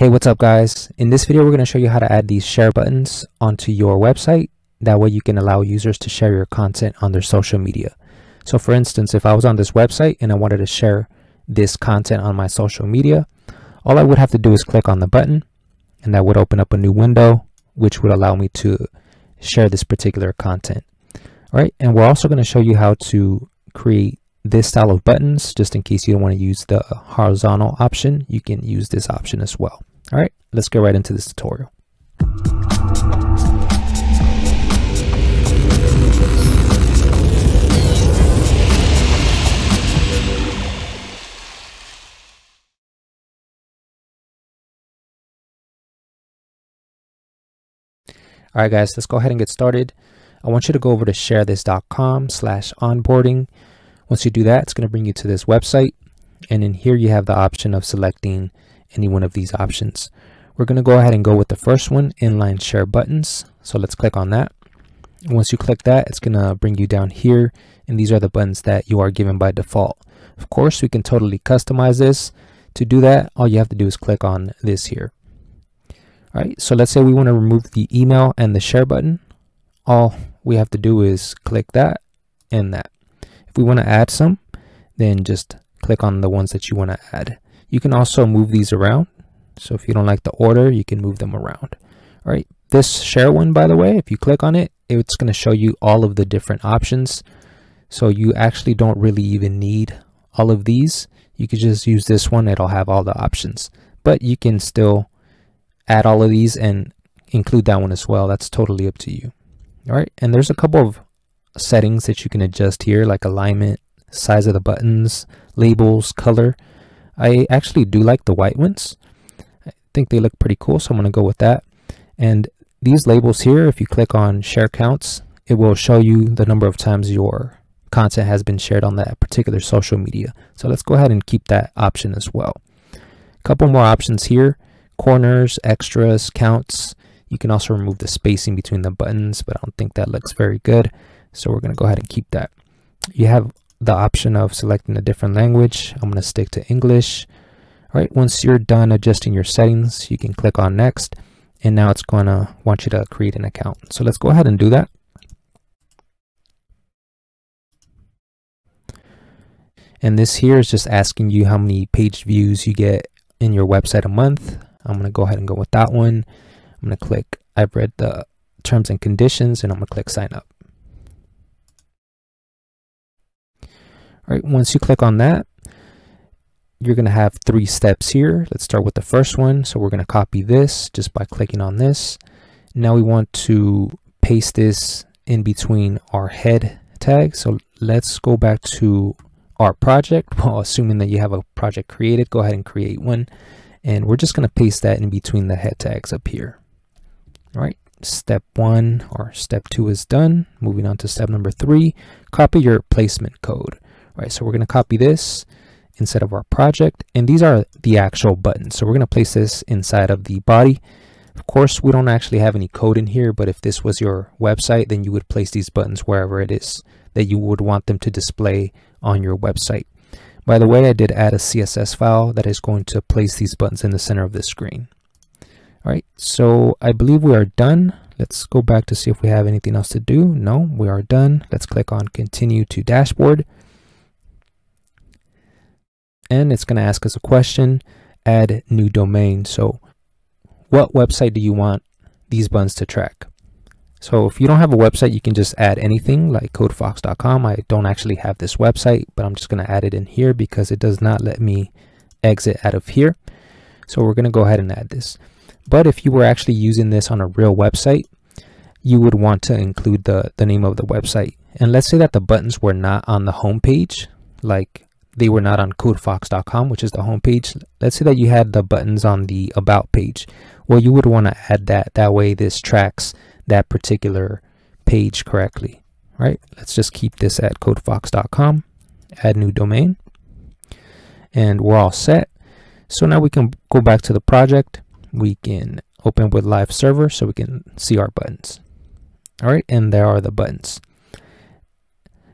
Hey, what's up guys? In this video, we're going to show you how to add these share buttons onto your website. That way you can allow users to share your content on their social media. So for instance, if I was on this website and I wanted to share this content on my social media, all I would have to do is click on the button and that would open up a new window, which would allow me to share this particular content. All right. And we're also going to show you how to create this style of buttons just in case you don't want to use the horizontal option you can use this option as well all right, let's get right into this tutorial. All right, guys, let's go ahead and get started. I want you to go over to sharethis.com slash onboarding. Once you do that, it's going to bring you to this website. And in here, you have the option of selecting any one of these options. We're going to go ahead and go with the first one, inline share buttons. So let's click on that. Once you click that, it's going to bring you down here. And these are the buttons that you are given by default. Of course, we can totally customize this. To do that, all you have to do is click on this here. All right, so let's say we want to remove the email and the share button. All we have to do is click that and that. If we want to add some, then just click on the ones that you want to add. You can also move these around. So if you don't like the order, you can move them around. All right. This share one, by the way, if you click on it, it's going to show you all of the different options. So you actually don't really even need all of these. You could just use this one. It'll have all the options, but you can still add all of these and include that one as well. That's totally up to you. All right. And there's a couple of settings that you can adjust here, like alignment, size of the buttons, labels, color. I actually do like the white ones. I think they look pretty cool, so I'm going to go with that. And these labels here, if you click on share counts, it will show you the number of times your content has been shared on that particular social media. So let's go ahead and keep that option as well. A couple more options here, corners, extras, counts. You can also remove the spacing between the buttons, but I don't think that looks very good. So we're going to go ahead and keep that. You have the option of selecting a different language. I'm going to stick to English. All right, once you're done adjusting your settings, you can click on next. And now it's going to want you to create an account. So let's go ahead and do that. And this here is just asking you how many page views you get in your website a month. I'm going to go ahead and go with that one. I'm going to click, I've read the terms and conditions, and I'm going to click sign up. Right, once you click on that, you're going to have three steps here. Let's start with the first one. So we're going to copy this just by clicking on this. Now we want to paste this in between our head tag. So let's go back to our project. Well, assuming that you have a project created, go ahead and create one. And we're just going to paste that in between the head tags up here. All right, step one or step two is done. Moving on to step number three, copy your placement code right? So we're going to copy this instead of our project. And these are the actual buttons. So we're going to place this inside of the body. Of course, we don't actually have any code in here, but if this was your website, then you would place these buttons wherever it is that you would want them to display on your website. By the way, I did add a CSS file that is going to place these buttons in the center of the screen. All right, so I believe we are done. Let's go back to see if we have anything else to do. No, we are done. Let's click on continue to dashboard and it's going to ask us a question, add new domain. So what website do you want these buttons to track? So if you don't have a website, you can just add anything like codefox.com. I don't actually have this website, but I'm just going to add it in here because it does not let me exit out of here. So we're going to go ahead and add this. But if you were actually using this on a real website, you would want to include the, the name of the website. And let's say that the buttons were not on the home page, like they were not on codefox.com, which is the homepage. Let's say that you had the buttons on the about page. Well, you would want to add that. That way this tracks that particular page correctly, right? Let's just keep this at codefox.com, add new domain, and we're all set. So now we can go back to the project. We can open with live server so we can see our buttons. All right, and there are the buttons.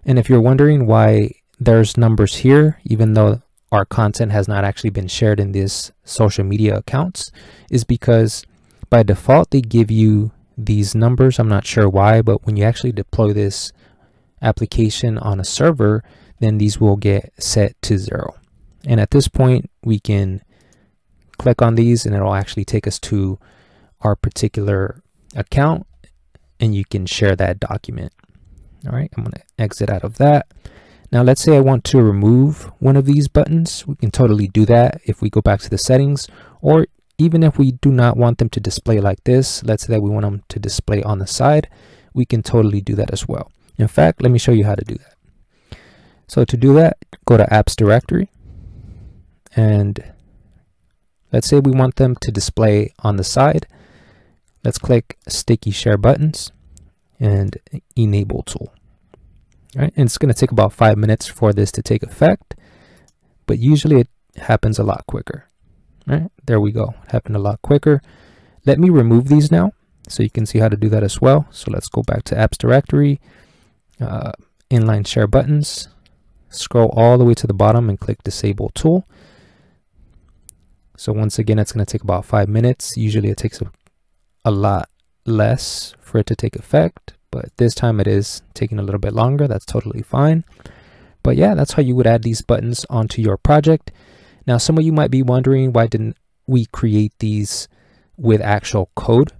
And if you're wondering why there's numbers here, even though our content has not actually been shared in these social media accounts is because by default they give you these numbers. I'm not sure why, but when you actually deploy this application on a server, then these will get set to zero. And at this point, we can click on these and it'll actually take us to our particular account and you can share that document. All right, I'm gonna exit out of that. Now let's say I want to remove one of these buttons. We can totally do that if we go back to the settings or even if we do not want them to display like this, let's say that we want them to display on the side, we can totally do that as well. In fact, let me show you how to do that. So to do that, go to apps directory and let's say we want them to display on the side. Let's click sticky share buttons and enable tool. Right, and it's going to take about five minutes for this to take effect, but usually it happens a lot quicker. Right, there we go. Happened a lot quicker. Let me remove these now so you can see how to do that as well. So let's go back to apps directory, uh, inline share buttons, scroll all the way to the bottom and click disable tool. So once again, it's going to take about five minutes. Usually it takes a, a lot less for it to take effect, but this time it is taking a little bit longer. That's totally fine. But yeah, that's how you would add these buttons onto your project. Now, some of you might be wondering, why didn't we create these with actual code?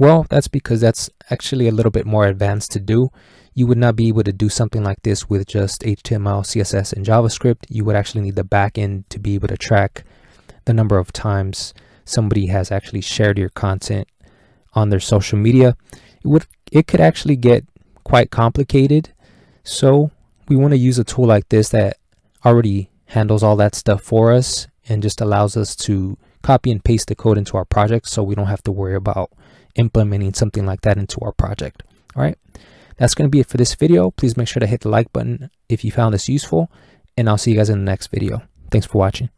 Well, that's because that's actually a little bit more advanced to do. You would not be able to do something like this with just HTML, CSS, and JavaScript. You would actually need the backend to be able to track the number of times somebody has actually shared your content on their social media. It would it could actually get quite complicated. So we want to use a tool like this that already handles all that stuff for us and just allows us to copy and paste the code into our project so we don't have to worry about implementing something like that into our project. All right, that's going to be it for this video. Please make sure to hit the like button if you found this useful, and I'll see you guys in the next video. Thanks for watching.